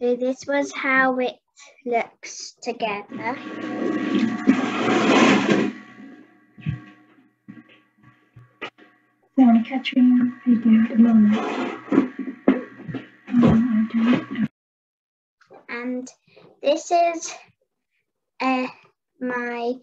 So this was how it looks together. So I'm catching video at the moment. Um, I don't know. And this is uh, my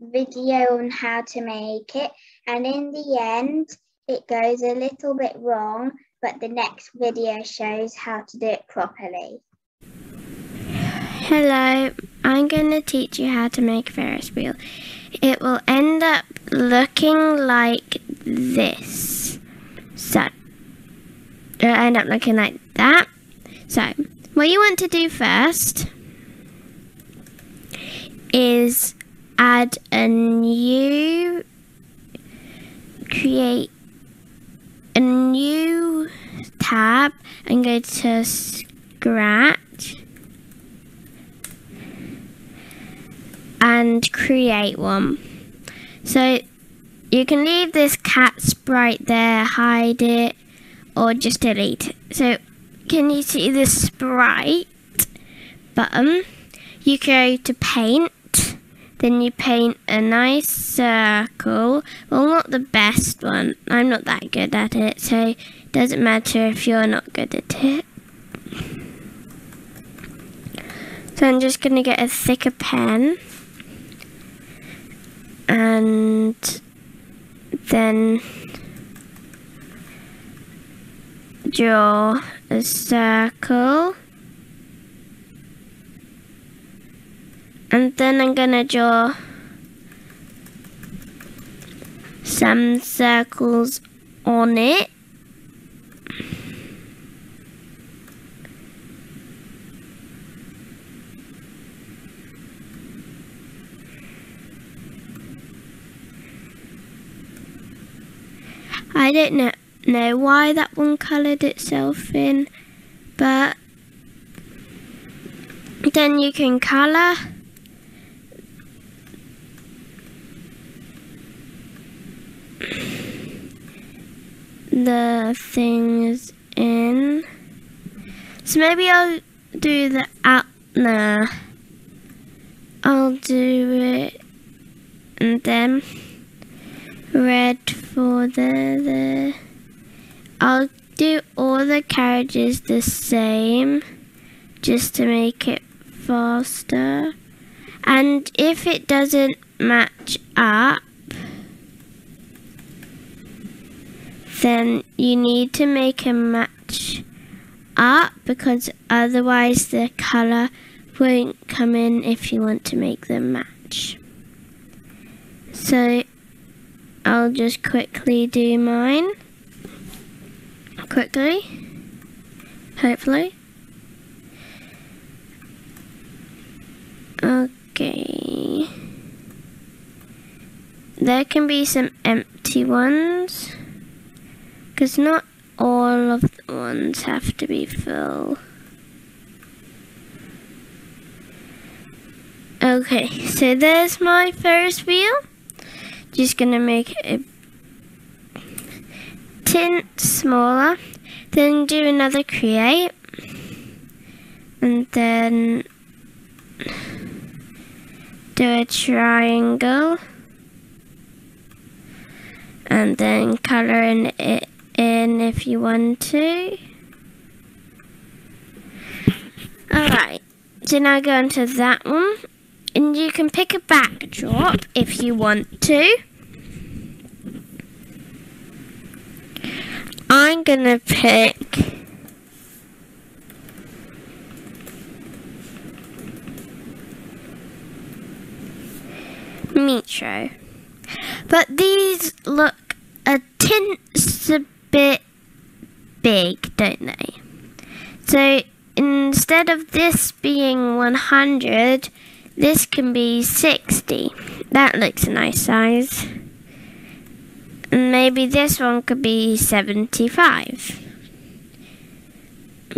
video on how to make it. And in the end, it goes a little bit wrong, but the next video shows how to do it properly. Hello, I'm going to teach you how to make a Ferris wheel. It will end up looking like this. So, it'll end up looking like that. So, what you want to do first is add a new, create a new tab and go to Scratch and create one. So you can leave this cat sprite there, hide it, or just delete it. So can you see the sprite button? You go to paint, then you paint a nice circle. Well, not the best one. I'm not that good at it, so it doesn't matter if you're not good at it. So I'm just going to get a thicker pen and then draw a circle. And then I'm gonna draw some circles on it I don't know, why that one coloured itself in, but then you can colour the things in. So maybe I'll do the out. Nah, I'll do it and then red for the, the I'll do all the carriages the same just to make it faster. And if it doesn't match up then you need to make a match up because otherwise the colour won't come in if you want to make them match. So I'll just quickly do mine. Quickly. Hopefully. Okay. There can be some empty ones. Because not all of the ones have to be full. Okay, so there's my Ferris wheel just gonna make a tint smaller then do another create and then do a triangle and then color in it in if you want to. Alright so now go into that one and you can pick a backdrop if you want to. I'm gonna pick Metro. But these look a tint a bit big, don't they? So instead of this being 100, this can be 60. That looks a nice size. And maybe this one could be 75.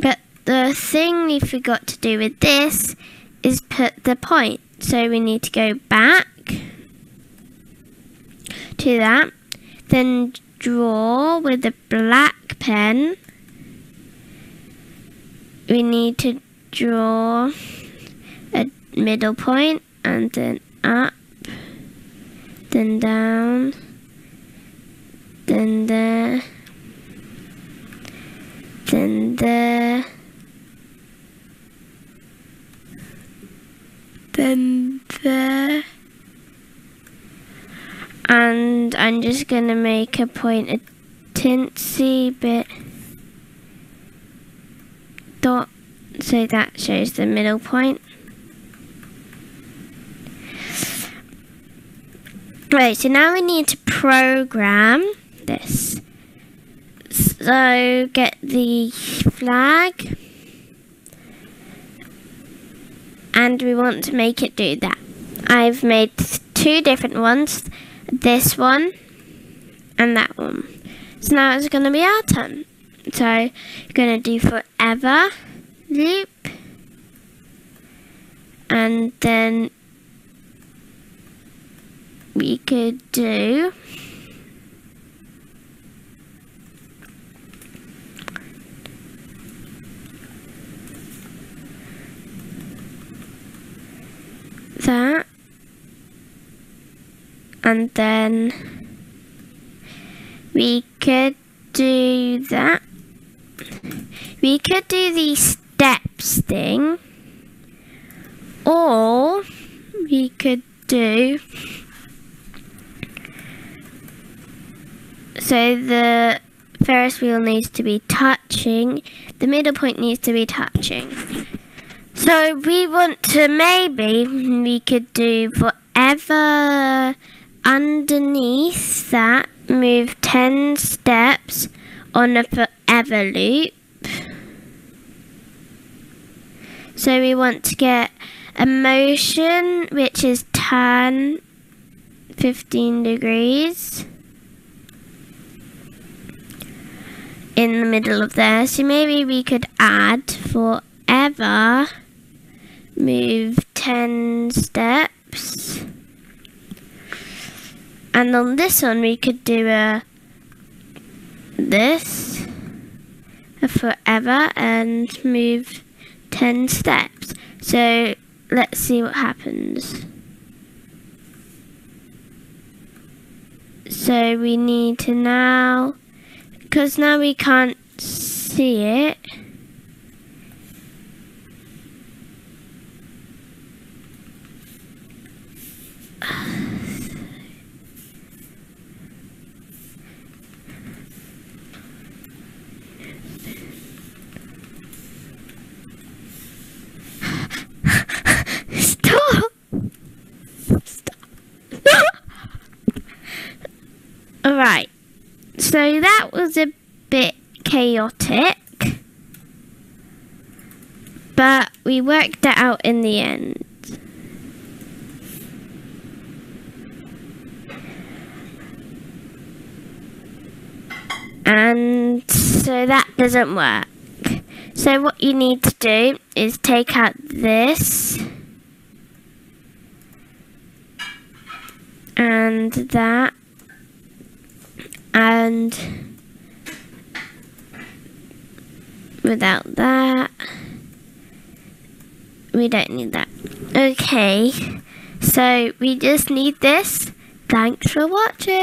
But the thing we forgot to do with this is put the point. So we need to go back to that. Then draw with a black pen. We need to draw middle point and then up, then down, then there, then there, then there. And I'm just gonna make a point a tinsy bit dot so that shows the middle point. Right, so now we need to program this. So get the flag and we want to make it do that. I've made two different ones, this one and that one. So now it's going to be our turn. So we're going to do forever loop and then we could do. That. And then we could do that. We could do the steps thing. Or we could do so the Ferris wheel needs to be touching. The middle point needs to be touching. So we want to maybe we could do forever underneath that move 10 steps on a forever loop. So we want to get a motion which is tan 15 degrees in the middle of there. So maybe we could add forever move 10 steps. And on this one we could do a this a forever and move 10 steps. So let's see what happens. So we need to now, because now we can't see it. So that was a bit chaotic, but we worked it out in the end. And so that doesn't work. So what you need to do is take out this and that and without that we don't need that. Okay so we just need this. Thanks for watching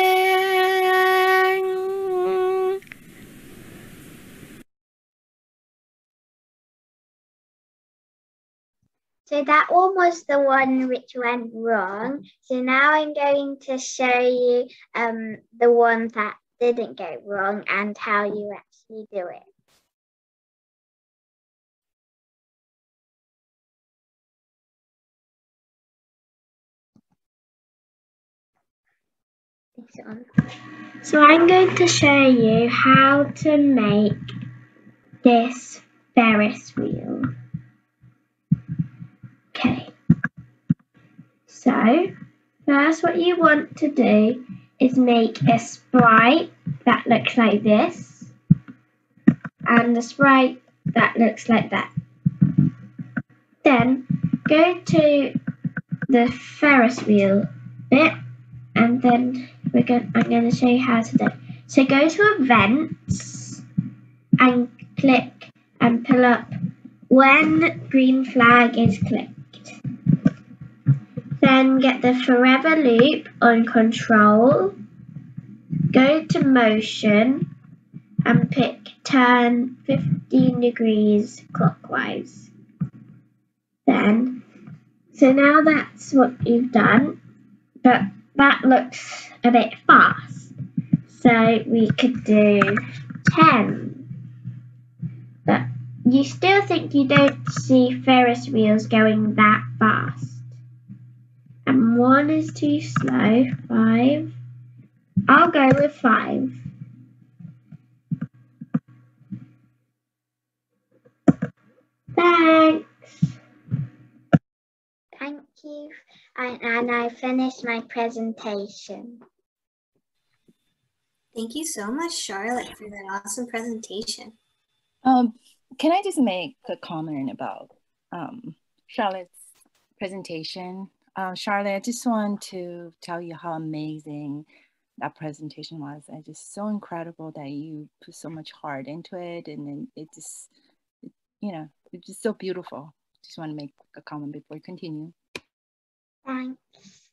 So that one was the one which went wrong. So now I'm going to show you um, the one that didn't go wrong and how you actually do it. So I'm going to show you how to make this Ferris wheel. So, first what you want to do is make a sprite that looks like this and a sprite that looks like that. Then go to the Ferris wheel bit and then we're going I'm going to show you how to do it. So go to events and click and pull up when green flag is clicked. Then get the forever loop on control, go to motion and pick turn 15 degrees clockwise. Then, so now that's what you've done, but that looks a bit fast. So we could do 10. But you still think you don't see Ferris wheels going that fast. And one is too slow. Five. I'll go with five. Thanks. Thank you. And, and I finished my presentation. Thank you so much, Charlotte, for that awesome presentation. Um, can I just make a comment about um, Charlotte's presentation? Uh, Charlotte, I just want to tell you how amazing that presentation was. It's just so incredible that you put so much heart into it, and then it just, it, you know, it's just so beautiful. Just want to make a comment before you continue. Thanks.